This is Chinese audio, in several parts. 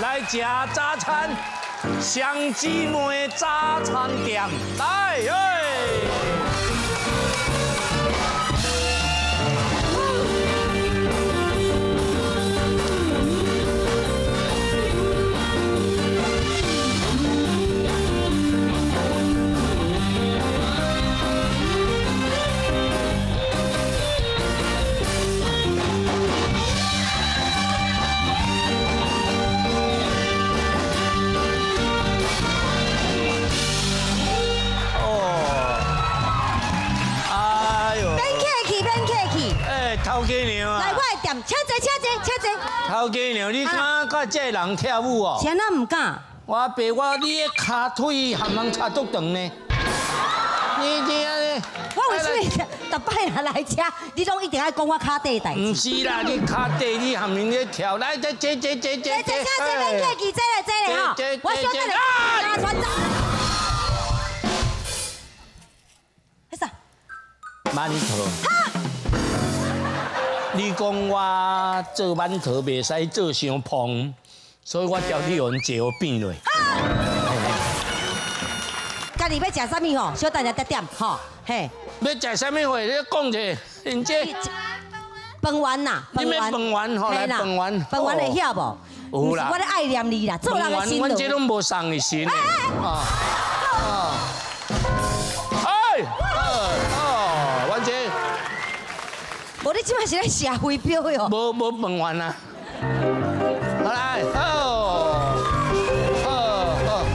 来吃早餐，双姊妹早餐店，来哎。头家娘啊！来我的店，请坐，请坐，请坐。头家娘，你敢甲这人跳舞哦？谁那唔敢？我爸我你的脚腿含人差足长呢。你这样呢？我为什么逐摆人来吃，你拢一定爱讲我脚底代志？唔是啦，你脚底你含人咧跳，来这这这这这。这这这这这记者来这来哈。我小得你拿船长。开始。馒头。你讲我做馒头袂使做伤胖，所以我调你用椒变落。家己要食啥物吼？小等下再点吼，嘿。要食啥物货？你讲者，人姐。饭丸呐，饭丸。饭丸吼，来饭丸。饭丸会晓无？有啦。我咧爱念你啦，做人的心。阮这拢无送你心。哎无你即摆是咧写飞镖哟？无无问完啊！好来，好，好，好。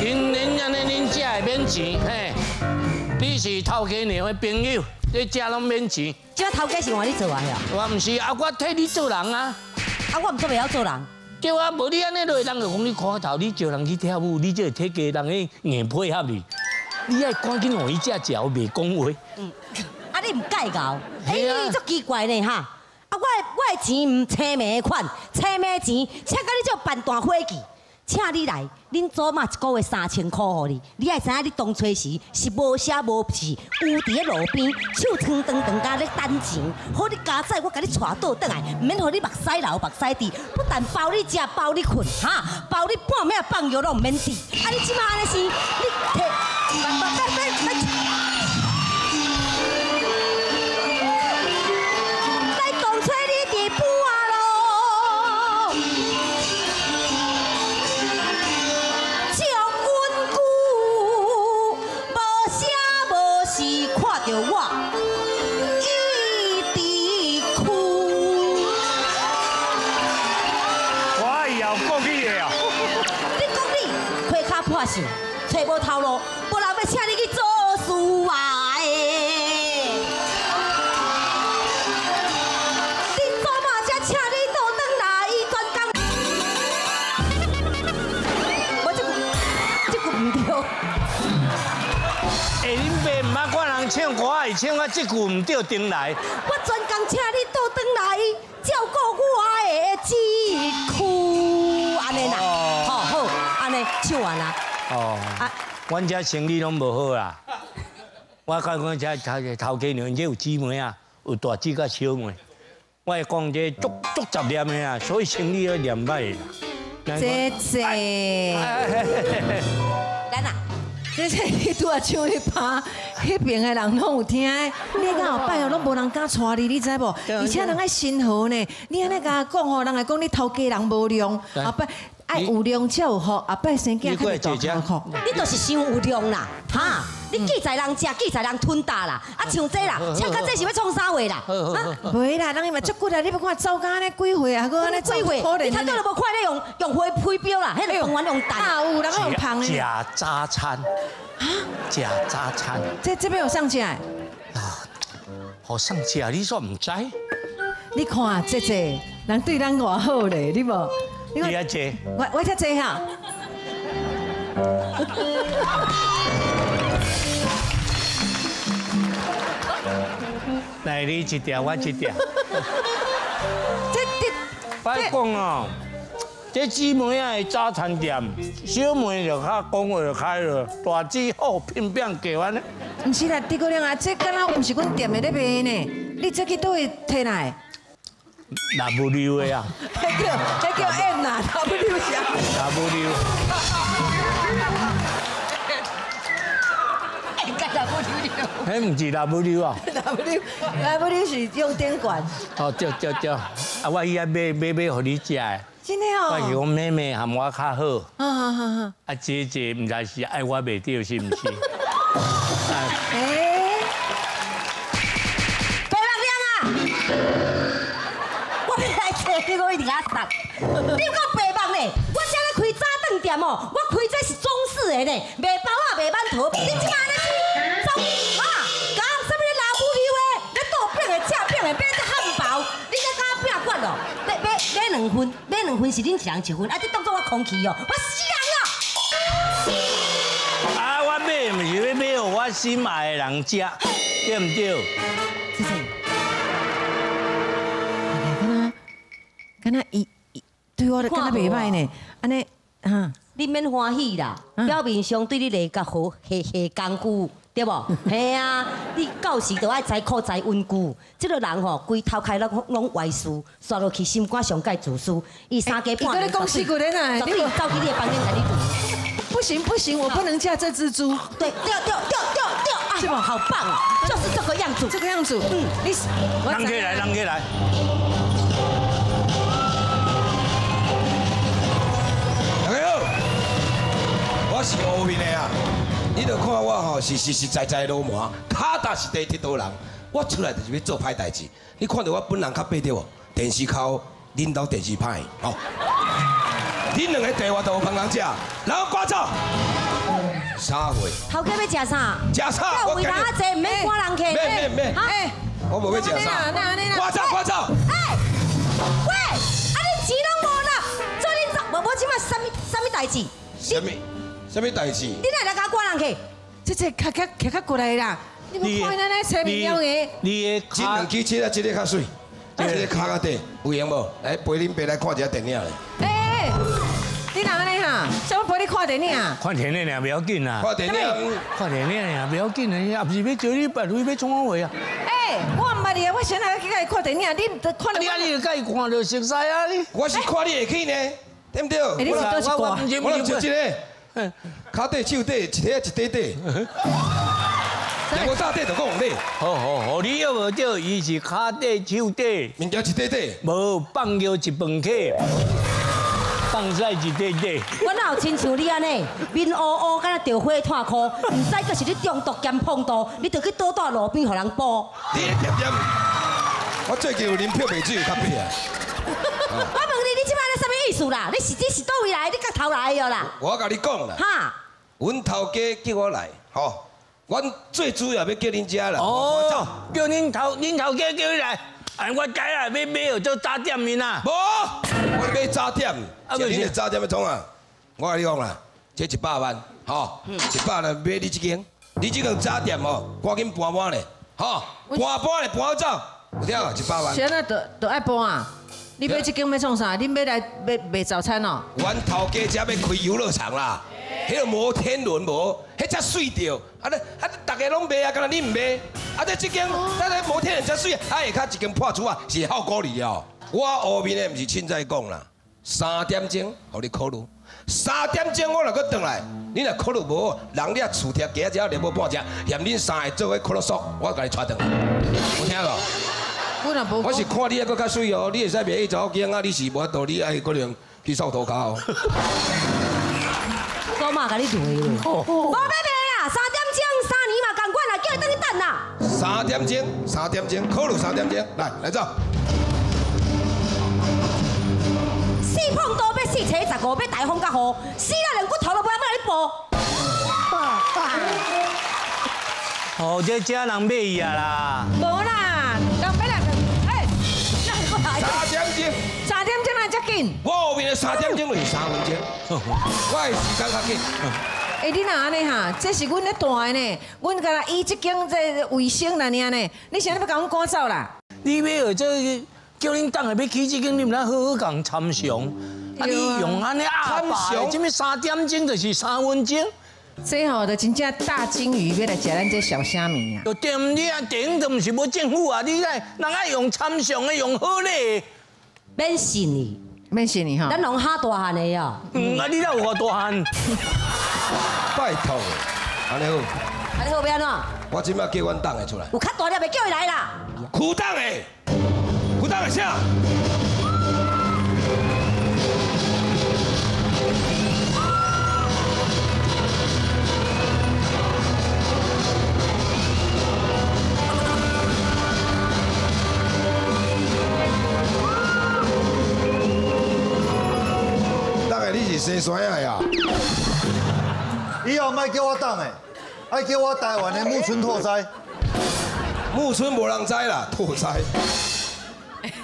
恁恁安尼恁遮会免钱嘿？你是头家娘的朋友，你遮拢免钱。即摆头家是换你做啊？我毋是啊，我替你做人啊。啊，我毋做袂晓做人。对啊，无你安尼落，人就讲你看头，你招人去跳舞，你就体家人去硬配合你。你爱赶紧换伊只食，袂讲话。嗯。你唔计较，哎，你足奇怪呢哈！啊，我我的钱唔青梅款，青梅钱，请甲你做办大伙计，请你来，恁祖妈一个月三千块互你，你爱知影你当初时是无写无字，有伫咧路边手长长长甲咧等钱，好你家仔我甲你带倒转来，免互你目屎流目屎滴，不但包你食包你困，哈，包你半暝放药拢毋免滴，啊，你即马安尼是，你摕。找无头路，无人要请你去做事啊！请你来专工？我这这对。唱歌，会唱啊这句唔对，顶来。我专工请你倒转来照顾我的疾苦，安尼啦，好好，安尼唱完啦。哦，啊，阮遮生意拢无好啦。我讲讲遮头头家娘，这有姊妹啊，有大姊甲小妹。我会讲这足足十念的啊，所以生意要念歹啦。姐姐，来啦，姐姐，你拄啊唱迄趴，迄边的人拢有听。你敢后摆哦，拢无人敢带你，你知无？而且人爱心好呢。你安尼甲讲吼，人会讲你头家人无量，后摆。爱有量才有福，阿伯生囝较大福。你就是想有量啦，哈！你记在人食，记在人吞大啦，啊像这啦，像较这是要创啥话啦？袂啦，人伊嘛足骨啊！你要看走家呢几岁啊？佮安尼几岁？你睇到都无快咧用用花配标啦，迄个饭碗用大。有人用胖的。食早餐。啊？食早餐。这这边有上架。啊，好上架，你说唔知？你看这这人对咱偌好咧，你无？你阿姐，我我只姐哈，来你一条，我一条。这这，别讲哦，这姊妹啊的早餐店，小妹就较讲话就开了，大姊好拼命给完呢。唔是啦，狄姑娘啊，这敢若唔是阮店的咧卖呢，你这去倒会摕来？W 的啊迄叫迄叫 M 啦，W 啥？，W，哎，干啥不理迄唔是 W 啊，W W 是用电管，哦，对对对，啊，我以后买买买互你食的，真的我是哦。讲妹妹含我较好，啊啊啊！啊，姐姐唔知是爱我袂着是唔是？啊，哎，找你，我一定要送。你有够白目呢？我现在开早顿店哦，我开这是中式的呢，卖包啊，卖馒头。你即马咧是中啊？讲什么咧拉布溜的，咧豆饼的、炒饼的，变成汉堡，你咧敢饼管哦？买买买两份，买两份是恁一人一份，啊，你当作我空气哦，我死人哦！啊，我买毋是要买互我心爱的人食，对毋对？若敢若伊伊对我敢若袂歹呢，安尼哈。你免欢喜啦，表面上对你来较好下下功夫，对无？嘿啊，你到时就爱知苦知温故。即个人吼，规头开拢拢坏事，刷落去心肝上盖自私。伊三更半夜伊跟你讲死骨人啊绝对走去你的房间甲你堵。不行不行，我不能嫁这只猪，对，对对对对对，是吧啊，好棒啊，就是这个样子。这个样子。嗯，你我人起来，让开来。是乌面的啊！你著看我吼是实实在在的流氓，脚踏实地铁道人。我出来就是要做歹代志。你看到我本人较白对无？电视口领导电视歹吼。恁两个电话都有帮人食，然后赶走。啥货？头家要食啥？食啥要为人啊坐，唔免赶人客。免免免，我无要食啥那安尼啦。赶走赶走！哎，喂，啊你钱拢无啦，做恁做，无无即摆什么什么代志？什么什么代志？你哪来甲赶人去？这这卡卡卡卡过来啦！你们看咱那车面了的，你的这两脚，支车啊，这个较水，这个卡较短，有闲无？来陪恁爸来看一下电影咧。哎，你哪安尼哈？想要陪你看电影啊？看电影也不要紧啊，看电影。看电影也不要紧啊，也不是要叫你白腿要创话啊。哎，我唔捌你啊，我先来去甲伊看电影，你都看到你啊，你就该看到熟悉啊你。我是看你会去呢，对不对？哎你是倒一我我挂不是不我就是一个，脚底手底，一体一底底。两个大底就讲你，好好好，你要无对，伊是脚底手底，物件一底底。无放尿一盆客，放屎一底底。我哪有亲像你安尼，面乌乌，敢若着火炭裤，唔知佫是你中毒兼碰毒，你着去倒倒路边，互人补。你点点，我最近有啉漂白水有较白啊。我问你，你思啦？你是你是倒位来？你甲头来的啦？我甲你讲啦，哈？阮头家叫我来，吼，阮最主要要叫恁遮啦。哦，叫恁头恁头家叫你来，哎，我知啊，要买有做早点面啊。无，我买早点，啊是恁的早点要创啊？我甲你讲啦，这一百万，吼，一百万买你这间，你这间早点哦，赶紧搬搬咧，吼，搬搬咧搬走，有听无？一百万。现在都都爱搬啊！你买这间要创啥？你要来卖卖早餐哦？阮头家家要开游乐场啦，迄个摩天轮无，迄只水着，啊咧，啊大家拢卖啊，敢若你唔卖？啊这这间，咱咧摩天轮才水，啊下骹一间破厝啊，是好鼓励哦。我后面的毋是凊彩讲啦，三点钟，互你考虑。三点钟我若搁转来，你若考虑无，人你啊厝贴鸡只要连无半只，嫌恁三个做伙考虑缩，我甲你带转来。有听无？我是看你还搁较水哦，你会使袂去查某囝啊，你是无法度，你爱可能去扫涂骹哦。我嘛甲你对咯。无买卖啦，三点钟，三年嘛共款啦，叫伊等你等啦。三点钟，三点钟，考虑三点钟，来来走。四碰多要四车十五，要大风甲雨，死啦连骨头都不要你补。哦，这家人买伊啊啦。无啦，人紧。我后面的三点钟就是三分钟，我的时间较紧。哎，你哪安尼哈？这是阮咧大的呢，阮甲伊即间这卫生啦，尔呢？你现在要甲阮赶走啦？你要有这个叫恁当下要起即间，你毋通好好共参详。啊，你用安尼阿爸参详的，这么三点钟就是三分钟，这吼就真正大金鱼要来食咱这小虾米啊！就对唔你啊，顶都毋是无政府啊，你来人爱用参详的，用好咧。免信你，没信你哈咱。龙虾大汉的哦。嗯，啊，你哪有我大汉？拜托，安尼好，安尼好要安怎？我今麦叫阮党的出来，有较大粒别叫伊来啦。苦党的，苦党的啥？生山的呀？以后莫叫我党的，爱叫我台湾的木村拓哉。木村无人知啦，拓哉。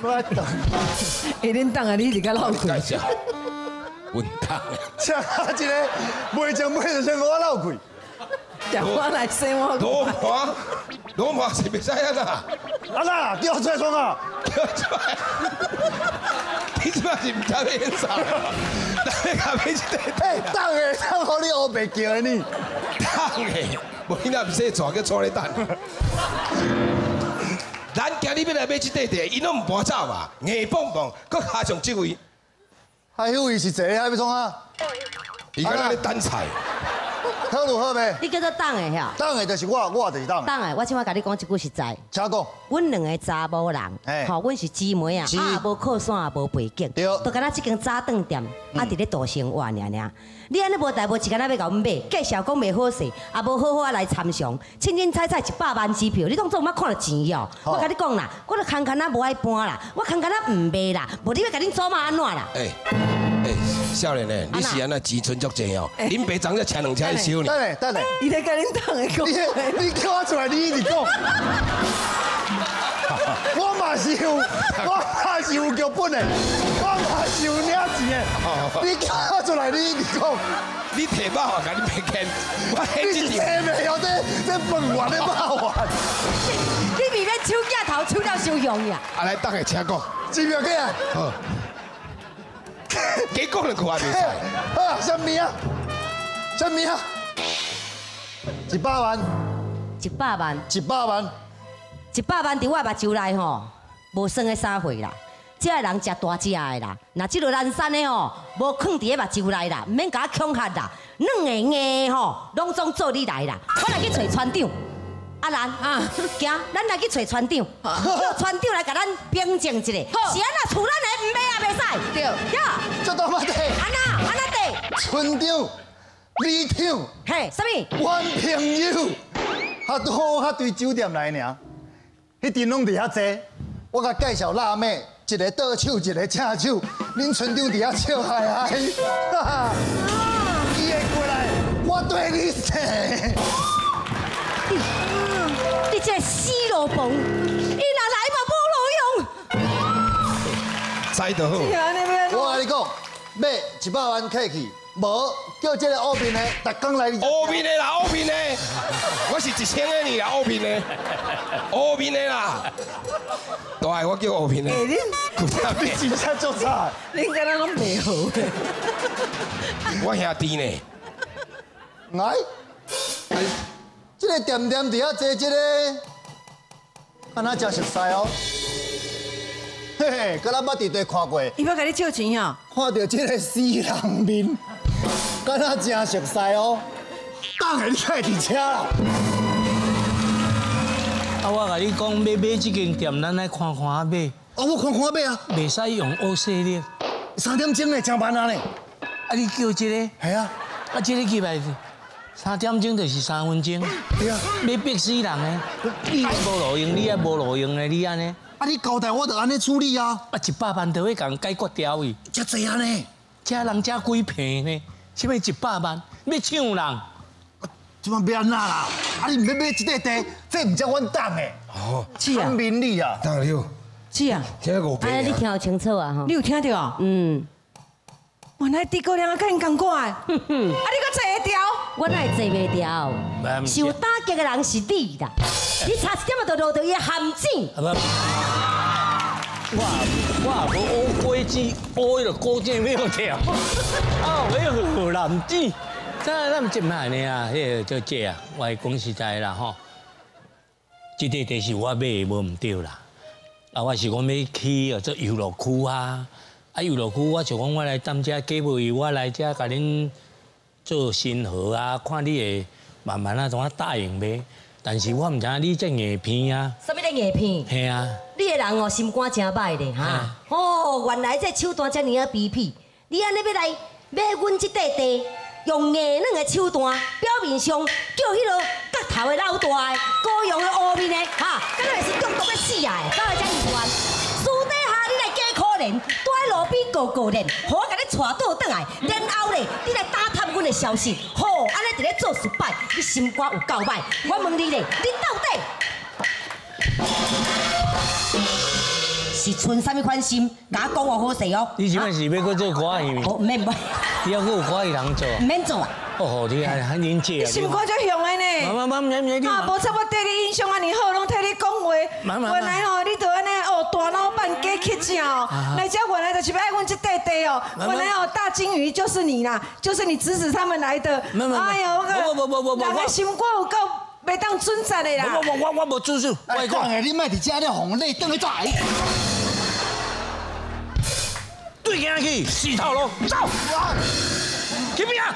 我党，哎，恁当啊，你是个老鬼介，绍，稳当。这一个袂情袂就先给我闹鬼。叫我来生我。罗马，罗马是袂使啊啦，啊啦，叫我出来创啊！叫出来。你即摆是毋知要演啥？咱要甲买一个哎，党的党好你黑白叫的你。当的，无你若毋使带叫带咧等。咱今日要来买即块地，伊拢毋搬走嘛，硬蹦蹦，搁下上即位，还有伊是坐还要创啊？伊敢若咧等菜。好如何呗？你叫做党的吓，党的就是我，我就是党的。党的，我即摆甲你讲一句实在，请讲。阮两个查某人嘿，吼，阮是姊妹啊，啊也无靠山也无背景，对都敢若即间早顿店，啊伫咧大生活尔尔。你安尼无代无志，敢若要甲阮买，介绍讲袂好势，也无好好啊来参详，清清彩彩一百万支票，你当做毋捌看到钱哦？好我甲你讲啦，我都空空啊无爱搬啦，我空空啊毋卖啦，无你要甲恁祖妈安怎啦？少年嘞，你是安那钱存足济哦？恁爸昨日车两车去收呢等。下等下，伊在跟恁当的讲你你叫我出来，你一直讲。我嘛是有，我嘛是有剧本的，我嘛是有领钱的。你叫我出来，你一直讲。你提包啊，甲你别牵，我牵你是一条。生的哦，这这饭碗的肉丸，你比咧手架头手了受用呀！啊来，等下请讲。支票给啊。好，几讲两句。啊，什么啊？什么啊？一百万，一百万，一百万，一百万在我目睭内吼，无算个啥货啦。这个人食大只的啦，那即落南山的吼，无放伫个目睭内啦，毋免甲我恐吓啦。软的硬的吼，拢总做你来啦。我来去找船长，阿兰啊，行，咱来去找船长，叫船长来甲咱平静一下。是安那厝咱的毋买也袂使，对，呀，这多么地，安那安那地，船长、里长。嘿，什么？阮朋友。较多较对酒店来尔，迄阵拢伫遐坐，我甲介绍辣妹，一个倒手，一个正手，恁船长伫遐笑嗨嗨，哈哈，伊会过来，我对你说，你这个死老婆，伊若来嘛无路用。知就好。我跟你讲，买一百万客去，无叫这个乌面的，逐工来。乌面的啦，乌面的，我是一千个你啦，乌面的，乌面的啦。大爱我叫乌面的你真正足差，恁敢若拢袂好的。我兄弟呢？来，这个店店伫遐坐，这个，敢若真熟悉哦。嘿嘿，敢若捌伫地看过。伊要甲你借钱啊？看到这个死人面，敢若真熟悉哦。当然你开伫车啦，啊，我甲你讲，买买这间店，咱来看看啊买，啊，我看看买啊，袂使用黑色的。三点钟嘞，上班啊呢。啊，你叫这、个，系啊，啊，这、个入来三点钟就是三分鐘，对啊。要逼死人呢。你还無路用，你也无路用呢，你安尼，啊，你交代我就安尼处理啊，啊，一百万就會共解决掉伊。遮济啊呢。这人遮几平呢？什么一百万？要抢人？即摆要安那啦？啊，你毋要买一块地，这毋才阮当的，哦，是啊村，民你啊。当然了，是啊，这个五哎。你听有清楚啊吼你。有听到啊？嗯，原来诸葛亮啊，跟因共款的。啊，你搁坐会调？我哪会坐袂掉？受打击的人是你啦，你差一点仔就落到伊的陷阱。啊不，我我无乌龟子，乌迄个高正要跳，啊，要好男子。咱咱即摆呢啊，迄个叫这啊，我讲实在啦吼，即个地是我买的，无毋对啦。啊，我是讲要去哦，做游乐区啊，啊游乐区，我就讲我来当遮计划，我来遮甲恁做新河啊，看你会慢慢啊怎啊答应呗。但是我毋知影你这硬片啊，什么的硬片？嘿啊，你的人哦，心肝真歹咧哈！哦，原来这手段遮尔啊卑鄙，你安尼要来买阮这块地，用硬软的手段，表面上叫迄个角头的老大的，高阳的乌面的，哈，敢若是中毒要死啊！敢会遮意愿？私底下你来假可怜，躲在路边高高练，互我甲你带倒转来，然后咧，你来打探阮的消息，吼，安尼伫咧做失败，你心肝有够歹。我问你咧，你到底？是存什么款心？甲我讲我好势哦。你即摆是要搁做歌戏哦，咪？唔免唔免，你要搁有歌戏人做？唔 免做啊！哦吼，你还还年纪你啊？心肝足凶的呢。妈妈妈，唔免唔免你。啊，无差我对你印象安尼好，拢替你讲妈妈话。原来吼，你都板假乞食哦，来这原来就是要爱阮这块地哦。原来哦，大金鱼就是你啦，就是你指使他们来的。哎呦，我不不不不不人的心肝有够袂当准赞的啦我。我我我无注手，我讲，讲的你卖伫遮咧红泪等你走。对行去，死头路，走，去边啊？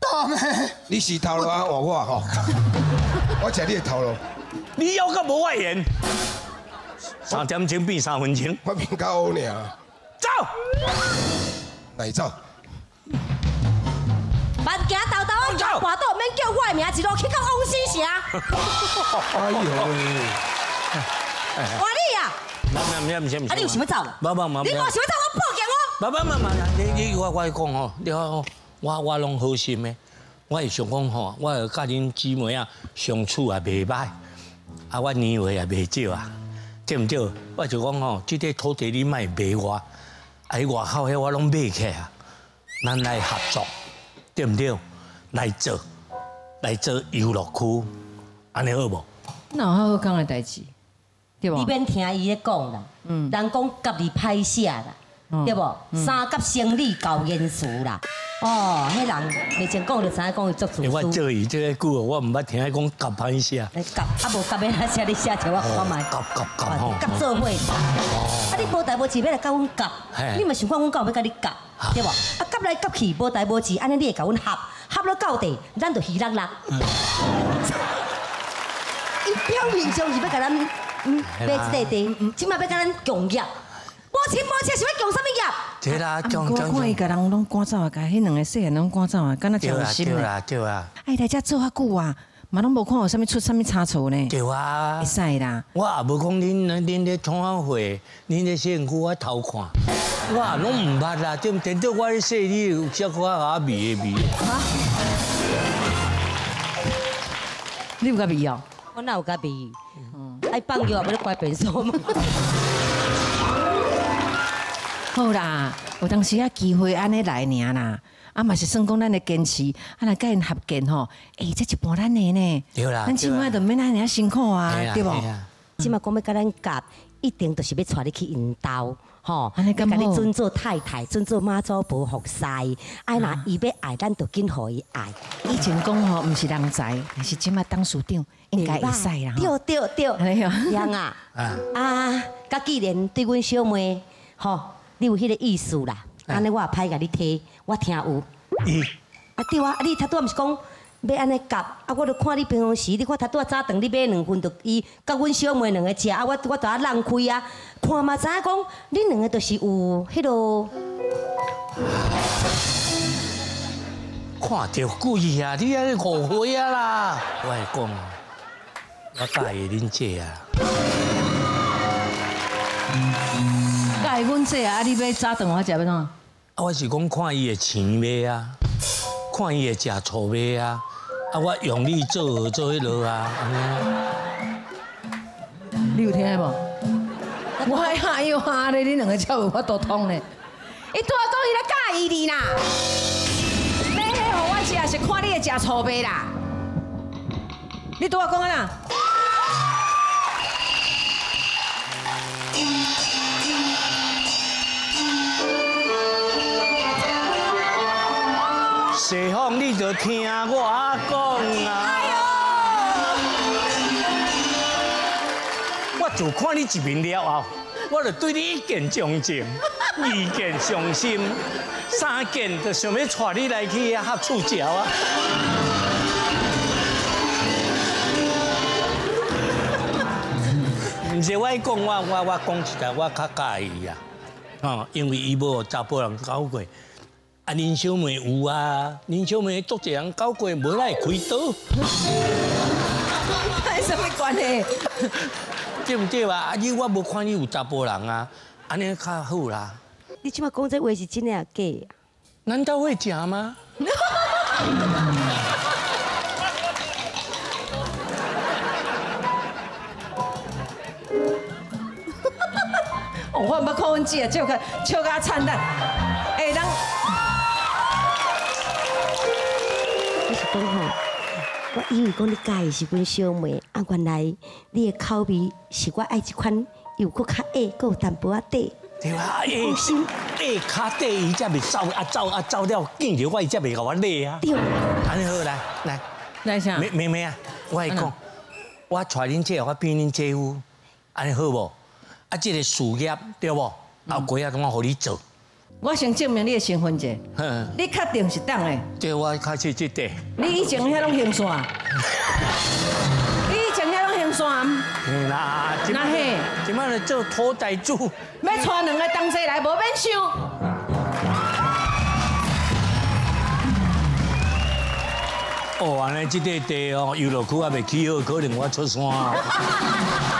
大妹，你是头路啊，换我吼，我吃你的头路，你要个无外援，三点钟变三分钟，我变较乌尔，走。来走。慢行豆豆，走跋倒免叫我的名，一路去到王新城。哎呦喂，换你啊！唔唔唔唔唔，啊，你有想要走？冇冇冇，你我想要走，我报警哦。冇冇冇冇，你你我我讲吼，你好，我我拢好心的，我会想讲吼，我会甲恁姊妹啊相处也袂歹，啊我年岁也袂少啊，对毋对？我就讲吼，即块土地你卖卖我，喺外口迄我拢买起啊，咱来合作，对毋对？来做，来做游乐区，安尼好无？那有好好讲的代志，对不你？免听伊咧讲啦，人讲甲你歹写啦，对无？三甲生理搞言词啦，哦，迄人未前讲就知影讲伊作因为我。做伊即个句，我毋捌听伊讲夹歹写。来夹，啊无夹要哪写你写一我我买。夹夹夹吼夹做伙啦。啊，你无代无志要来甲阮夹嘿，你嘛想看阮敢有要甲你夹，对无？啊，夹来夹去无代无志，安尼你会甲阮合，合了到底，咱就稀落落。伊表面上是要甲咱嗯买一块地，即马要甲咱强业，无钱无钱是要强什么业？对啦，啊，讲不过我看伊甲人拢赶走啊，甲迄两个细汉拢赶走啊，敢若对啦真有心呢。对啦对啦哎，大家做遐久啊，嘛拢无看有啥物出啥物差错呢？对啊会！使啦。我也无讲恁恁咧创啥会，恁咧辛苦我偷看，我也拢毋捌啦，对毋对？到我咧说你有小可阿味的味。你有甲味哦？我哪有甲味？爱放尿也要怪变数嘛。好啦，有当时啊机会安尼来尔啦，啊嘛是算讲咱的坚持，啊来甲因合建吼，哎，这一半咱的呢，对啦咱即摆就免安尼啊辛苦啊对无？即马讲要甲咱夹，一定就是要带你去因兜，吼，安尼甲你尊做太太，尊做妈祖婆服侍。爱若伊要爱，咱就紧互伊爱。以前讲吼，毋是人才，但是即摆当署长应该会使啦。对对对，杨 啊啊啊，甲既然对阮小妹，吼，你有迄个意思啦，安尼我也歹甲你提，我听有。伊啊对啊，啊你头拄毋是讲要安尼夹，啊我著看你平常时，你看头拄啊早顿你买两份，著伊甲阮小妹两个食，啊我我著啊浪开啊，看嘛知影讲，恁两个著是有迄落。看到鬼啊！你安尼误会啊啦！我会讲，我介意恁姐啊。介阮这啊，你要早顿我食要怎？啊，我是讲看伊的青马啊，看伊的食醋买啊，啊，我用力做做迄落啊，你有听无？我还吓哟哈咧，你两个才有法度通呢。伊拄啊讲伊咧介意你啦，买迄互我食是看你会食醋粿啦。你拄啊讲啊啦？西方你就听我讲啊。我就看你一面了后，我就对你一见钟情，二见伤心，三见就想要带你来去遐合厝食啊。唔是我讲我我我讲一个我较介意啊，哦，因为伊无查甫人搞过，啊林小妹有啊，林小妹做一人搞过，无来开刀，还什么关系？对不对啊？啊你我无看你有查甫人啊，安尼较好啦。你即马讲这话是真的啊假的？难道会假吗？哦我捌看阮姐笑个笑甲灿烂，哎，人讲吼，我以为讲你介意是阮小妹，啊，原来你的口味是我爱一款又搁较矮，搁有淡薄仔底。对啊，哎，心哎，卡底伊才袂走啊走啊走了，见着我伊才袂甲我累啊。对，安尼好来来。来啥？妹妹妹啊，我会讲，我带恁姐，我变恁姐夫，安尼好无？啊，这个事业对无？后几啊，我互你做。我先证明你的身份者，哼，你确定是当的？对我开始这地。你以前遐拢行线，你以前遐拢行线，嘿啦，那嘿，今摆来做土财主，要带两个东西来，无免想。哦，安尼这个地哦，游乐区还未起好，可能我出山。